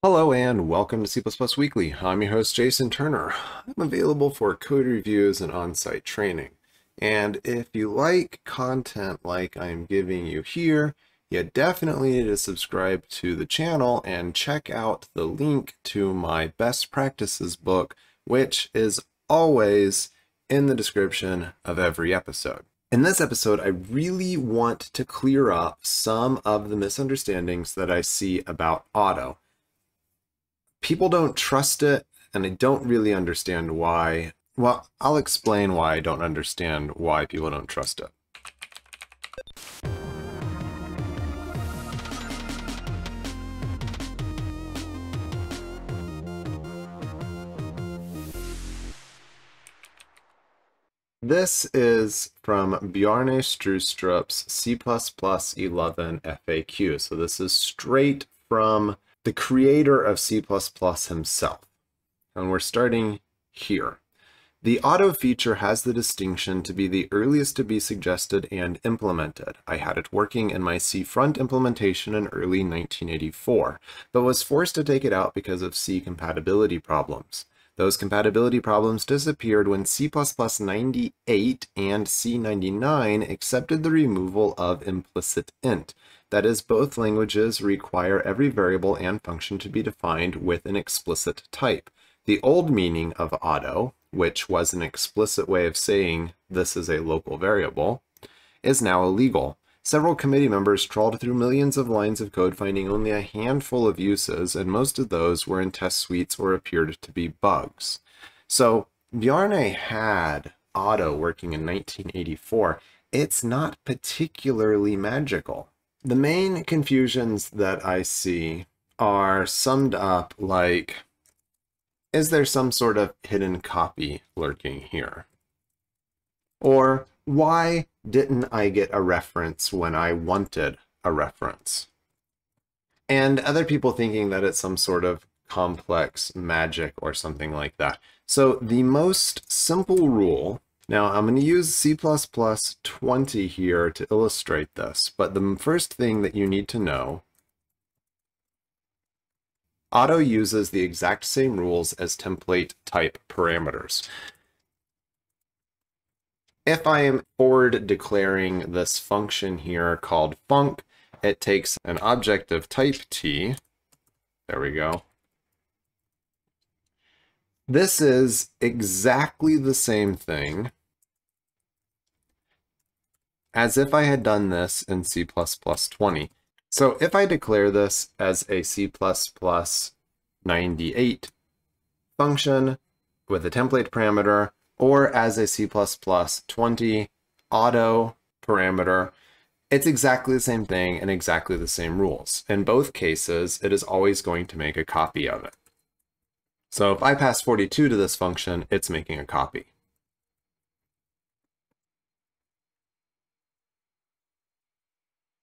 Hello and welcome to C++ Weekly. I'm your host Jason Turner. I'm available for code reviews and on-site training. And if you like content like I'm giving you here, you definitely need to subscribe to the channel and check out the link to my best practices book, which is always in the description of every episode. In this episode, I really want to clear up some of the misunderstandings that I see about auto. People don't trust it, and I don't really understand why. Well, I'll explain why I don't understand why people don't trust it. This is from Bjarne Stroustrup's C++11 FAQ. So this is straight from the creator of C++ himself. And we're starting here. The auto feature has the distinction to be the earliest to be suggested and implemented. I had it working in my Cfront implementation in early 1984, but was forced to take it out because of C compatibility problems. Those compatibility problems disappeared when C++ 98 and C99 accepted the removal of implicit int. That is, both languages require every variable and function to be defined with an explicit type. The old meaning of auto, which was an explicit way of saying this is a local variable, is now illegal. Several committee members trawled through millions of lines of code finding only a handful of uses, and most of those were in test suites or appeared to be bugs. So Bjarne had auto working in 1984. It's not particularly magical. The main confusions that I see are summed up like, is there some sort of hidden copy lurking here? Or why didn't I get a reference when I wanted a reference? And other people thinking that it's some sort of complex magic or something like that. So the most simple rule, now I'm going to use C++ 20 here to illustrate this, but the first thing that you need to know, auto uses the exact same rules as template type parameters. If I am forward declaring this function here called func, it takes an object of type t. There we go. This is exactly the same thing as if I had done this in C++ 20. So if I declare this as a C++ 98 function with a template parameter, or as a C++20 auto parameter, it's exactly the same thing and exactly the same rules. In both cases, it is always going to make a copy of it. So if I pass 42 to this function, it's making a copy.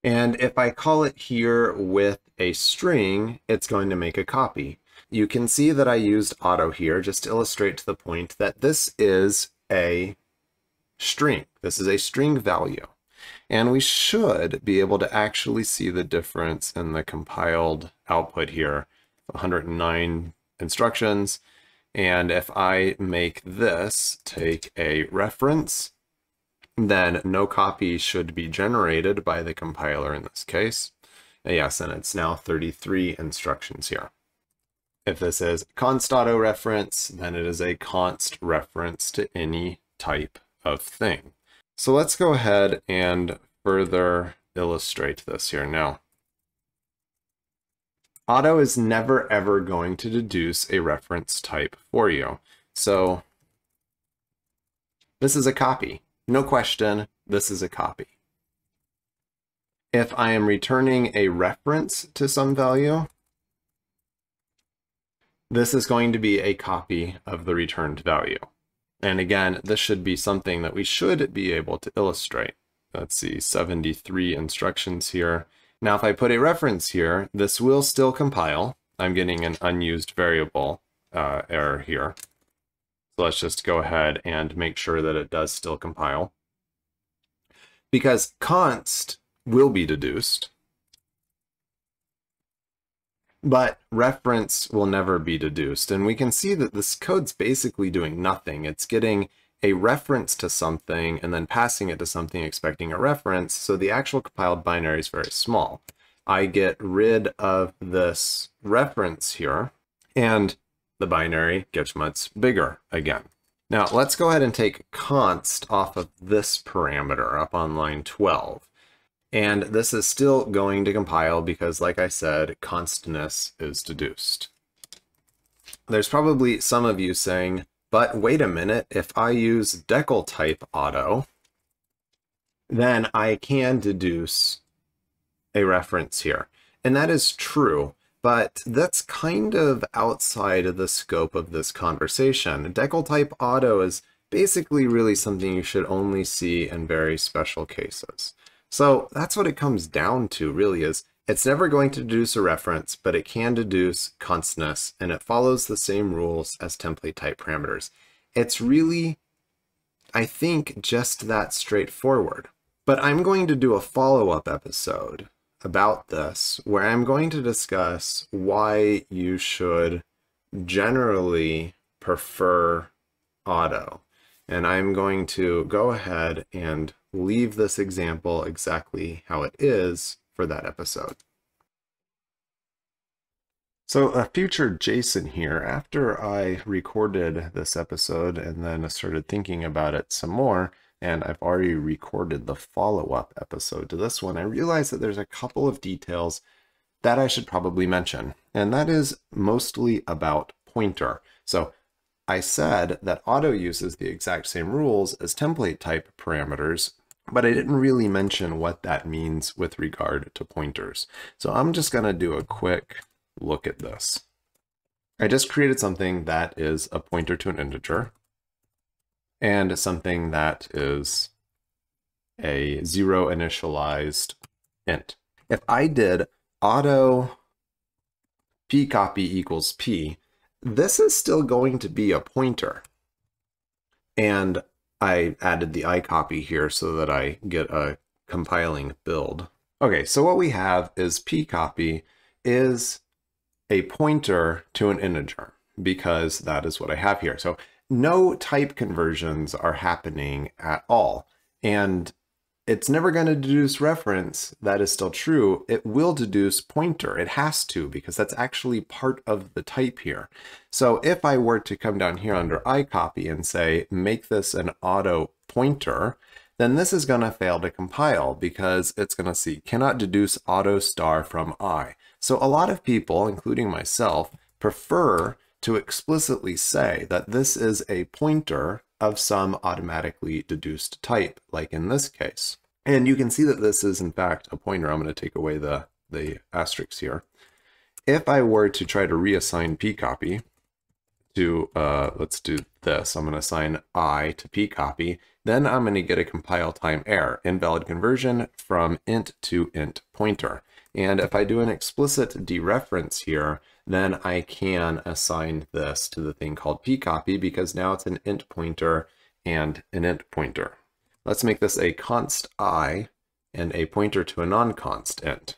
And if I call it here with a string, it's going to make a copy. You can see that I used auto here just to illustrate to the point that this is a string. This is a string value. And we should be able to actually see the difference in the compiled output here, 109 instructions. And if I make this take a reference, then no copy should be generated by the compiler in this case. Yes, and it's now 33 instructions here. If this is const auto reference, then it is a const reference to any type of thing. So let's go ahead and further illustrate this here now. Auto is never ever going to deduce a reference type for you. So this is a copy. No question, this is a copy. If I am returning a reference to some value, this is going to be a copy of the returned value. And again, this should be something that we should be able to illustrate. Let's see, 73 instructions here. Now, if I put a reference here, this will still compile. I'm getting an unused variable uh, error here. So let's just go ahead and make sure that it does still compile. Because const will be deduced, but reference will never be deduced. And we can see that this code's basically doing nothing. It's getting a reference to something and then passing it to something expecting a reference, so the actual compiled binary is very small. I get rid of this reference here, and the binary gets much bigger again. Now let's go ahead and take const off of this parameter up on line 12. And this is still going to compile because, like I said, constness is deduced. There's probably some of you saying, but wait a minute, if I use decltype auto, then I can deduce a reference here. And that is true, but that's kind of outside of the scope of this conversation. Decltype auto is basically really something you should only see in very special cases. So that's what it comes down to really is it's never going to deduce a reference, but it can deduce constness and it follows the same rules as template type parameters. It's really, I think, just that straightforward. But I'm going to do a follow-up episode about this where I'm going to discuss why you should generally prefer auto. And I'm going to go ahead and leave this example exactly how it is for that episode. So a future Jason here, after I recorded this episode and then started thinking about it some more, and I've already recorded the follow-up episode to this one, I realized that there's a couple of details that I should probably mention, and that is mostly about pointer. So I said that auto uses the exact same rules as template type parameters, but I didn't really mention what that means with regard to pointers. So I'm just going to do a quick look at this. I just created something that is a pointer to an integer and something that is a zero initialized int. If I did auto p copy equals p, this is still going to be a pointer. And I added the icopy here so that I get a compiling build. Okay, so what we have is pcopy is a pointer to an integer because that is what I have here. So no type conversions are happening at all. And it's never going to deduce reference. That is still true. It will deduce pointer. It has to because that's actually part of the type here. So if I were to come down here under icopy and say, make this an auto pointer, then this is going to fail to compile because it's going to see cannot deduce auto star from i. So a lot of people, including myself, prefer to explicitly say that this is a pointer of some automatically deduced type, like in this case. And you can see that this is in fact a pointer. I'm going to take away the, the asterisk here. If I were to try to reassign pcopy to, uh, let's do this, I'm going to assign i to pcopy, then I'm going to get a compile time error, invalid conversion from int to int pointer. And if I do an explicit dereference here, then I can assign this to the thing called pcopy because now it's an int pointer and an int pointer. Let's make this a const i and a pointer to a non-const int.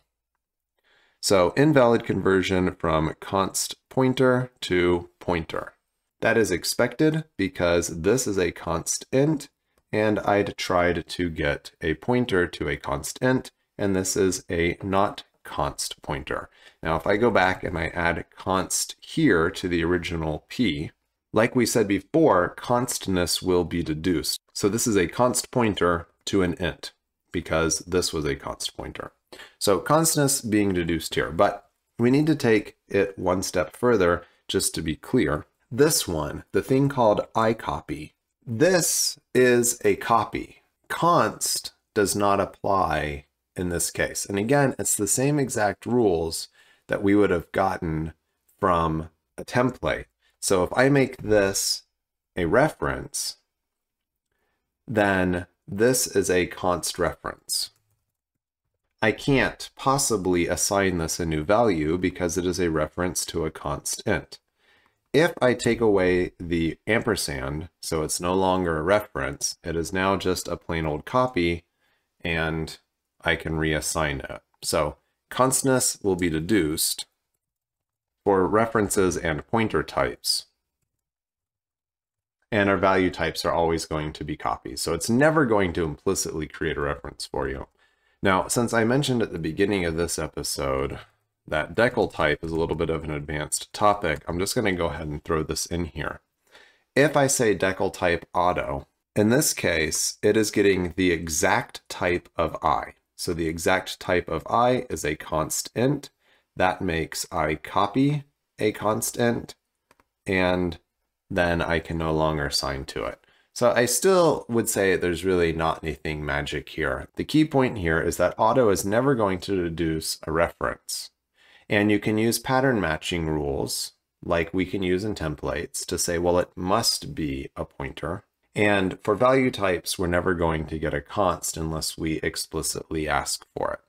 So invalid conversion from const pointer to pointer. That is expected because this is a const int and I'd tried to get a pointer to a const int and this is a not const pointer. Now, if I go back and I add const here to the original p, like we said before, constness will be deduced. So this is a const pointer to an int because this was a const pointer. So constness being deduced here, but we need to take it one step further just to be clear. This one, the thing called icopy, this is a copy. Const does not apply in this case. And again, it's the same exact rules that we would have gotten from a template. So if I make this a reference, then this is a const reference. I can't possibly assign this a new value because it is a reference to a const int. If I take away the ampersand, so it's no longer a reference, it is now just a plain old copy, and I can reassign it. So constness will be deduced for references and pointer types. And our value types are always going to be copies. So it's never going to implicitly create a reference for you. Now, since I mentioned at the beginning of this episode that decltype is a little bit of an advanced topic, I'm just going to go ahead and throw this in here. If I say decltype auto, in this case, it is getting the exact type of i. So the exact type of i is a const int. That makes i copy a const int, and then I can no longer assign to it. So I still would say there's really not anything magic here. The key point here is that auto is never going to deduce a reference. And you can use pattern matching rules, like we can use in templates, to say, well, it must be a pointer. And for value types, we're never going to get a const unless we explicitly ask for it.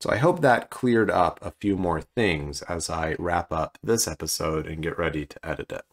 So I hope that cleared up a few more things as I wrap up this episode and get ready to edit it.